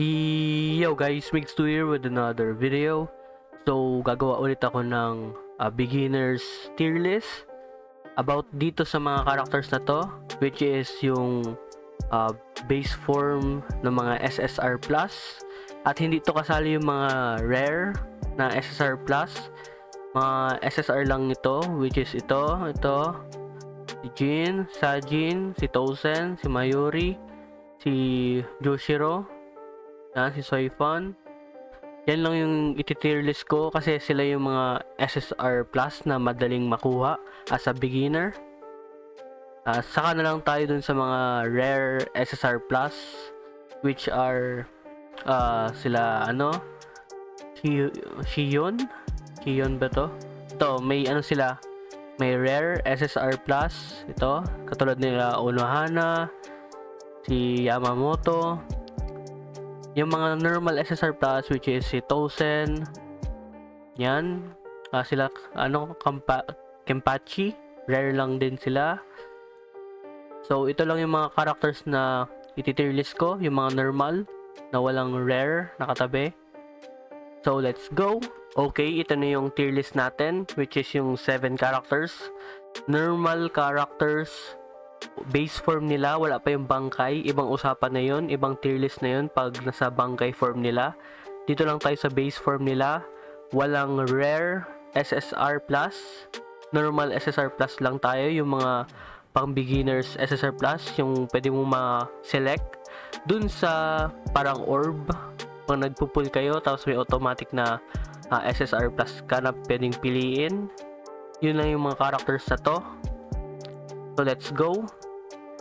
Yo guys, Mix2 here with another video. So, gagawa ulit ako ng uh, beginner's tier list about dito sa mga characters na to, which is yung uh, base form ng mga SSR Plus. At hindi to kasali yung mga rare na SSR Plus. Mga SSR lang ito, which is ito, ito, si Jin, Sajin, si Tosen, si Mayuri, si Joshiro, yan, si Soifan. Yan lang yung iti-tier list ko kasi sila yung mga SSR Plus na madaling makuha as a beginner. Uh, saka na lang tayo dun sa mga rare SSR Plus which are uh, sila ano Shion Shion ba to? Ito, may ano sila may rare SSR Plus ito, katulad nila Unohana si Yamamoto yung mga normal SSR Plus which is si Tosen yan. Uh, sila ano Kampa, Kempachi rare lang din sila. So ito lang yung mga characters na iti-tier list ko yung mga normal na walang rare nakatabi so let's go. Okay ito na yung tier list natin which is yung 7 characters. Normal characters base form nila, wala pa yung bangkay, ibang usapan na yon ibang tier list na yon pag nasa bangkay form nila. Dito lang tayo sa base form nila, walang rare SSR plus, normal SSR plus lang tayo, yung mga pang beginners SSR plus, yung pwede mo ma-select. Dun sa parang orb, pag nagpo-pull kayo, tapos may automatic na uh, ah, SSR plus ka na pwedeng piliin. Yun lang yung mga characters na to So let's go.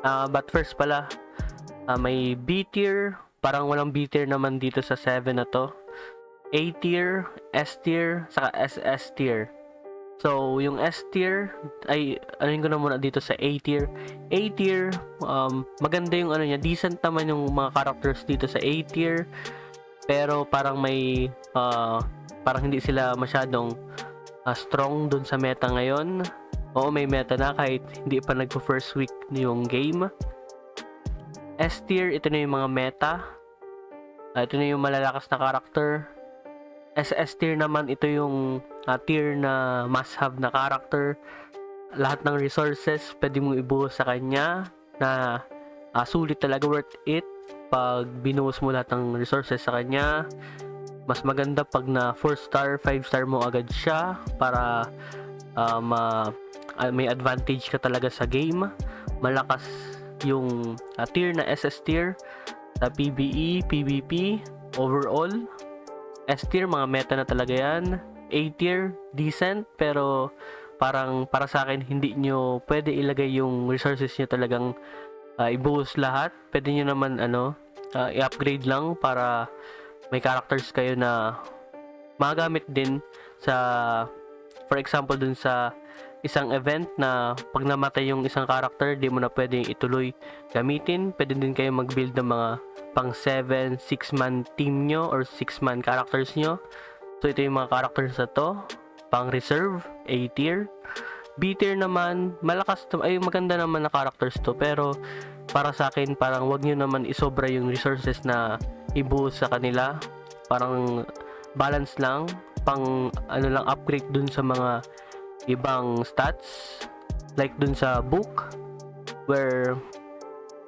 Uh, but first pala, uh, may B tier. Parang walang B tier naman dito sa 7 na to. A tier, S tier, saka SS tier. So, yung S tier, ay, ano ko na muna dito sa A tier. A tier, um, maganda yung ano niya, decent naman yung mga characters dito sa A tier. Pero parang may, uh, parang hindi sila masyadong uh, strong dun sa meta ngayon. Oo, may meta na kahit hindi pa nagpo-first week yung game. S tier, ito na yung mga meta. Uh, ito na yung malalakas na character. SS tier naman, ito yung uh, tier na must-have na character. Lahat ng resources, pwede mong ibuhos sa kanya na uh, sulit talaga worth it pag binuhos mo lahat ng resources sa kanya. Mas maganda pag na 4 star, 5 star mo agad siya para uh, ma uh, may advantage ka talaga sa game. Malakas yung uh, tier na SS tier sa PBE, PvP, overall. S tier, mga meta na talaga yan. A tier, decent, pero parang para sa akin hindi nyo pwede ilagay yung resources nyo talagang uh, ibuhos lahat. Pwede nyo naman ano, uh, i-upgrade lang para may characters kayo na magamit din sa for example dun sa isang event na pag namatay yung isang character, di mo na pwedeng ituloy gamitin. Pwede din kayo mag-build ng mga pang 7, 6 man team nyo or 6 man characters nyo. So ito yung mga characters na to. Pang reserve, A tier. B tier naman, malakas to, ay maganda naman na characters to pero para sa akin parang wag nyo naman isobra yung resources na ibuhos sa kanila. Parang balance lang, pang ano lang upgrade dun sa mga ibang stats like dun sa book where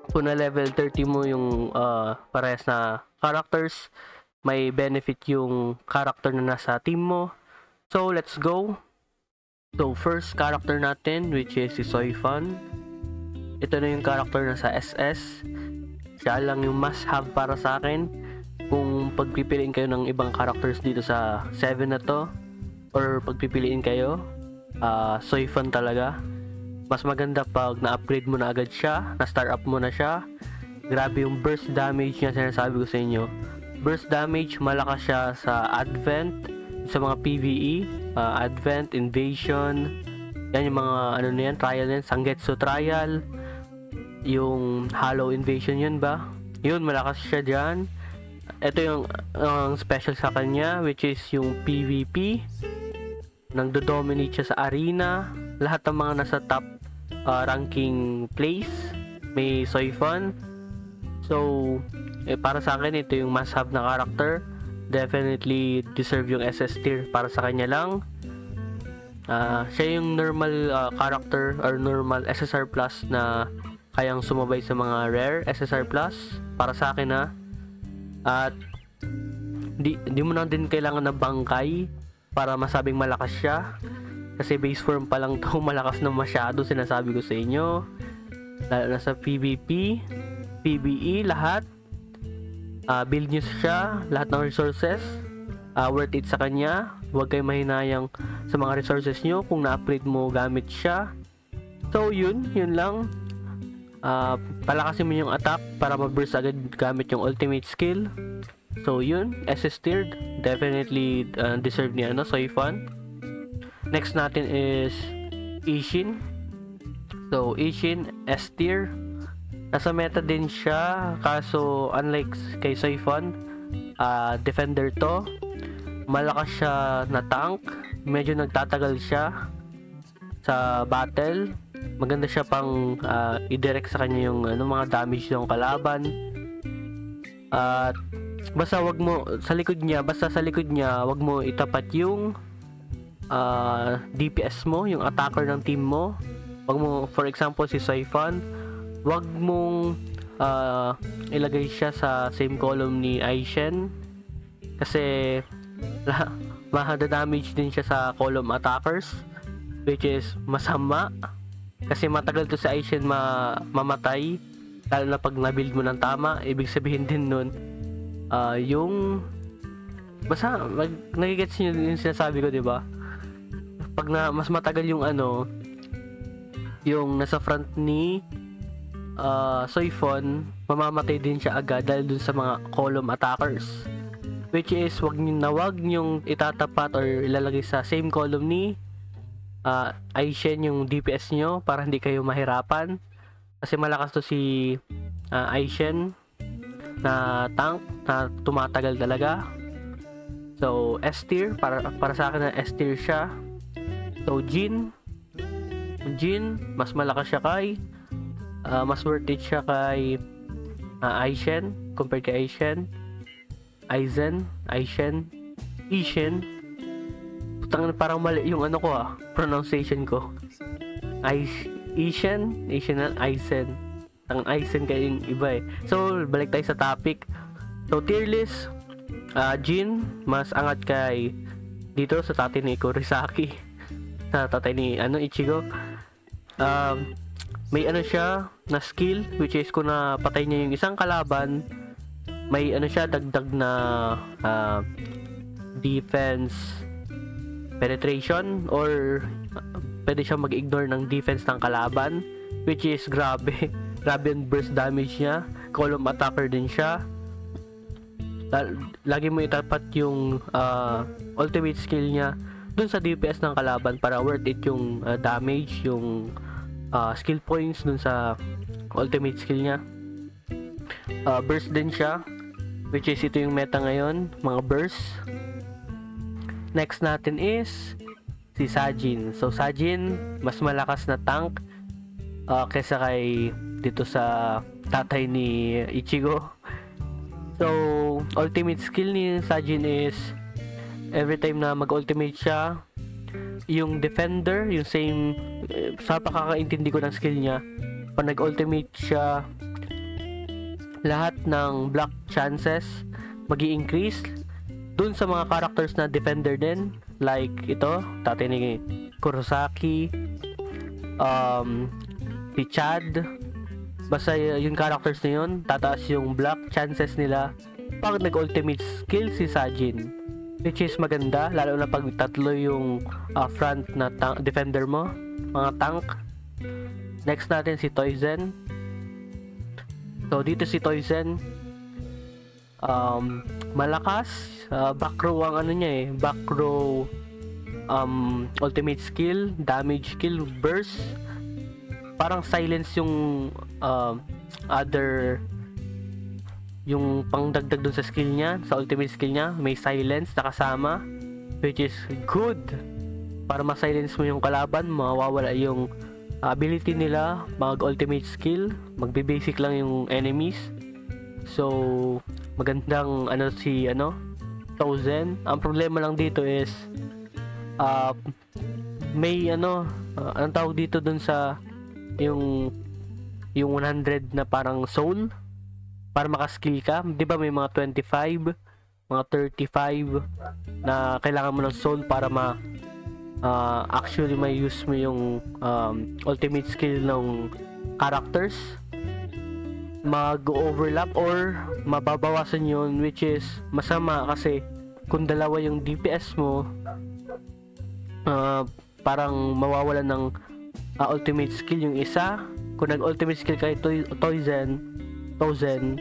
kung na level 30 mo yung uh, parehas na characters may benefit yung character na nasa team mo. So let's go. So first character natin which is si Soifan. Ito na yung character na sa SS siya lang yung must have para sa akin. Kung pagpipiliin kayo ng ibang characters dito sa 7 na to or pagpipiliin kayo uh, soy fun talaga. Mas maganda pag na-upgrade mo na agad siya, na-star up mo na siya. Grabe yung burst damage niya sinasabi ko sa inyo. Burst damage, malakas siya sa Advent, sa mga PvE, uh, ah, Advent, Invasion, yan yung mga ano na yan, trial yan, Sangetsu trial, yung Hollow Invasion yun ba? Yun, malakas siya dyan. Ito yung uh, special sa kanya, which is yung PvP nang dominate siya sa arena. Lahat ng mga nasa top uh, ranking place may Soifon. So, eh, para sa akin ito yung must have na character. Definitely deserve yung SS tier para sa kanya lang. Uh, siya yung normal uh, character or normal SSR plus na kayang sumabay sa mga rare SSR plus. Para sa akin na at di, di mo na din kailangan na bangkay para masabing malakas siya. Kasi base form pa lang to malakas na masyado sinasabi ko sa inyo. Lalo na sa PvP PvE lahat. Uh, build nyo siya lahat ng resources. Uh, worth it sa kanya. Huwag kayo mahinayang sa mga resources nyo kung na-upgrade mo gamit siya. So yun yun lang. Uh, palakasin mo yung attack para ma-burst agad gamit yung ultimate skill so yun. SS tiered definitely uh, deserve niya no Soy Fun next natin is Ishin. So Ishin S tier. Nasa meta din siya. Kaso unlike kay Soy Fun uh, defender to. Malakas siya na tank. Medyo nagtatagal siya sa battle. Maganda siya pang uh, i-direct sa kanya yung ano, mga damage ng kalaban. At basta wag mo sa likod niya basta sa likod niya wag mo itapat yung uh, DPS mo yung attacker ng team mo. Wag mo for example si Siphon wag mong uh, ilagay siya sa same column ni Aishen. Kasi mahada-damage din siya sa column attackers which is masama. Kasi matagal to si Aishen ma mamatay lalo na pag nabuild mo ng tama ibig sabihin din nun uh, yung basta mag, nagigets nyo yung sinasabi ko di ba? Pag na mas matagal yung ano yung nasa front ni uh, Soyphon mamamatay din siya agad dahil dun sa mga column attackers. Which is wag niyo na wag niyong itatapat or ilalagay sa same column ni uh, Aishen yung DPS nyo para hindi kayo mahirapan. Kasi malakas to si uh, Aishen na tank na tumatagal talaga. So S tier para, para sa akin na S tier siya. So Jin. Jin mas malakas siya kay uh, mas worth it siya kay uh, Aishen compared kay Aishen. Aizen Aishen Ishen. Tang parang mali yung ano ko ah, pronunciation ko. Asian, Asian na Aizen. Ang Aizen kayo yung iba eh. So, balik tayo sa topic. So, tier list, uh, Jin, mas angat kay dito sa tatay ni Kurisaki. sa tatay ni ano, Ichigo. Um, may ano siya na skill which is kung na patay niya yung isang kalaban may ano siya dagdag na uh, defense penetration or uh, pwede siya mag-ignore ng defense ng kalaban which is grabe grabe yung burst damage niya. Column attacker din siya. Lagi mo itapat yung uh, ultimate skill niya dun sa DPS ng kalaban para worth it yung uh, damage yung uh, skill points dun sa ultimate skill niya. Uh, burst din siya which is ito yung meta ngayon mga burst. Next natin is si Sajin. So Sajin, mas malakas na tank uh, kesa kay dito sa tatay ni Ichigo. So, ultimate skill ni Sajin is every time na mag-ultimate siya, yung defender, yung same eh, sa pakakaintindi ko ng skill niya, pag nag-ultimate siya, lahat ng block chances magi increase dun sa mga characters na defender din like ito tatay ni Kurosaki um, si Chad basta yung characters na yun tataas yung block chances nila. Pag nag ultimate skill si Sajin? Which is maganda lalo na pag tatlo yung uh, front na defender mo mga tank. Next natin si Toyzen. So dito si Toyzen um, malakas. Uh, back row ang ano niya eh back row um, ultimate skill damage skill burst. Parang silence yung uh, other yung pangdagdag dun sa skill niya sa ultimate skill niya may silence na kasama which is good para ma-silence mo yung kalaban mawawala yung ability nila mag ultimate skill magbe basic lang yung enemies So, magandang ano si ano, Thousand. Ang problema lang dito is uh, may ano, uh, anong tawag dito dun sa yung yung 100 na parang soul para makaskill ka. 'Di ba may mga 25, mga 35 na kailangan mo ng soul para ma uh, actually may use mo yung um, ultimate skill ng characters? Mag-overlap or mababawasan yun which is masama kasi kung dalawa yung DPS mo uh, parang mawawalan ng uh, ultimate skill yung isa kung nag-ultimate skill kay to- Toyzen Tozen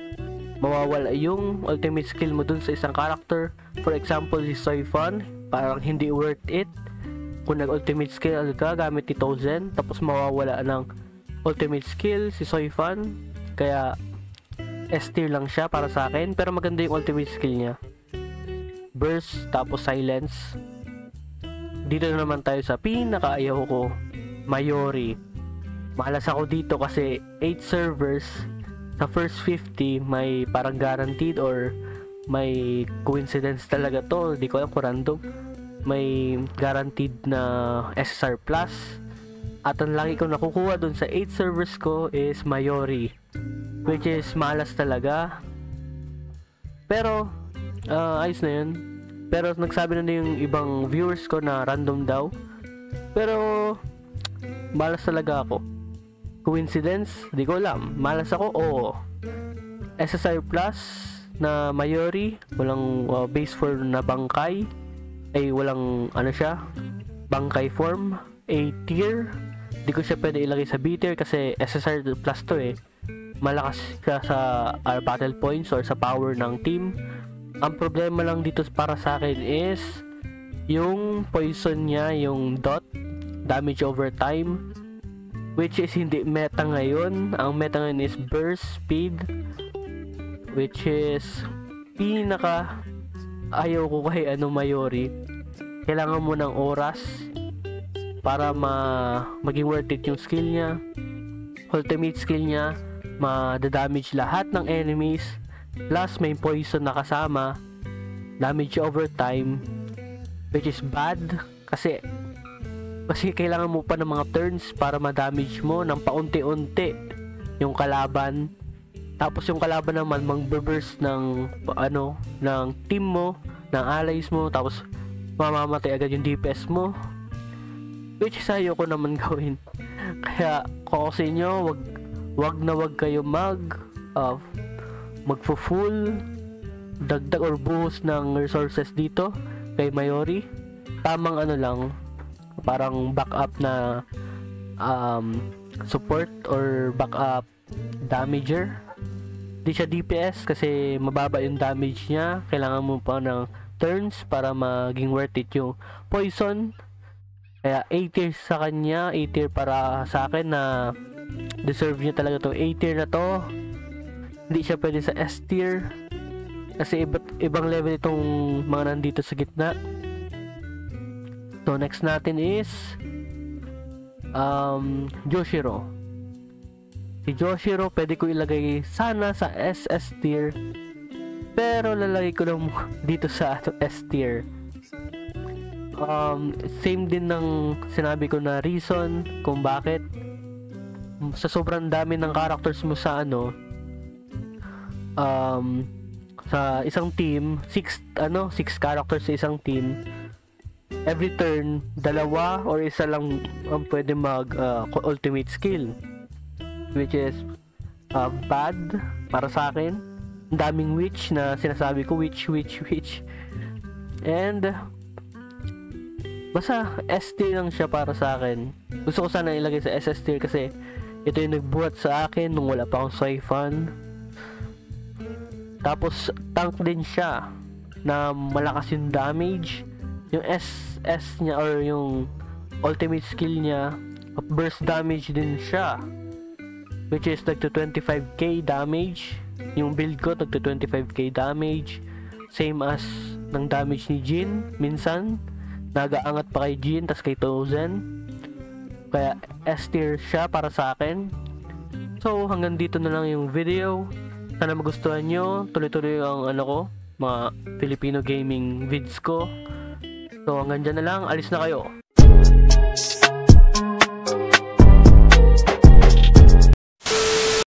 mawawala yung ultimate skill mo dun sa isang character. For example si Soifon parang hindi worth it. Kung nag-ultimate skill ka gamit ni Tozen tapos mawawala ng ultimate skill si Soifan kaya S tier lang siya para sa akin. Pero maganda yung ultimate skill niya. Burst tapos silence. Dito na naman tayo sa pinakaayaw ko, Mayori. Malas ako dito kasi 8 servers sa first 50 may parang guaranteed or may coincidence talaga to. Hindi ko alam kung random. May guaranteed na SSR Plus. At ang lagi ko nakukuha dun sa 8 servers ko is Mayori which is malas talaga pero uh, ayos na yun pero nagsabi na yung ibang viewers ko na random daw pero malas talaga ako coincidence? Di ko alam. Malas ako oo. SSR Plus na Mayori walang uh, base for na bangkay ay walang ano siya bangkay form. A tier. Di ko siya pwede ilagay sa B tier kasi SSR Plus to eh. Malakas ka sa uh, battle points or sa power ng team. Ang problema lang dito para sa akin is yung poison niya, yung dot, damage over time, which is hindi meta ngayon. Ang meta ngayon is burst speed, which is pinaka ayaw ko kay ano Mayori. Kailangan mo ng oras para ma maging worth it yung skill niya. Ultimate skill niya ma-damage lahat ng enemies plus may poison na kasama damage over time which is bad kasi kasi kailangan mo pa ng mga turns para ma-damage mo ng paunti-unti yung kalaban. Tapos yung kalaban naman mang-burst ng ano ng team mo ng allies mo tapos mamamatay agad yung DPS mo. Which is ayoko naman gawin. Kaya kung sa inyo wag wag na wag kayo mag uh, magfo full dagdag or buhos ng resources dito kay Mayori. Tamang ano lang parang backup na um, support or backup damager. Di siya DPS kasi mababa yung damage niya. Kailangan mo pa ng turns para maging worth it yung poison. Kaya 8 tier sa kanya 8 tier para sa akin na deserve niya talaga to A tier na to. Hindi siya pwede sa S tier. Kasi iba't ibang level itong mga nandito sa gitna so next natin is um, Joshiro. Si Joshiro pwede ko ilagay sana sa SS tier. Pero lalagay ko lang dito sa S tier. Um, same din ng sinabi ko na reason kung bakit sa sobrang dami ng characters mo sa ano um sa isang team six ano six characters sa isang team every turn dalawa or isa lang ang pwede mag uh, ultimate skill which is uh, bad para sa akin ang daming witch na sinasabi ko witch witch witch and basta S tier lang siya para sa akin gusto ko sana ilagay sa SS tier kasi ito yung nagbuhat sa akin nung wala pa akong Soifan. Tapos, tank din siya na malakas yung damage. Yung SS niya or yung ultimate skill niya, burst damage din siya. Which is nagto 25k damage. Yung build ko nagto 25k damage. Same as ng damage ni Jin minsan. Nagaangat pa kay Jin tas kay Tozen kaya S tier siya para sa akin. So hanggang dito na lang yung video. Sana magustuhan nyo. Tuloy-tuloy ang ano ko, mga Filipino gaming vids ko. So hanggang dyan na lang. Alis na kayo.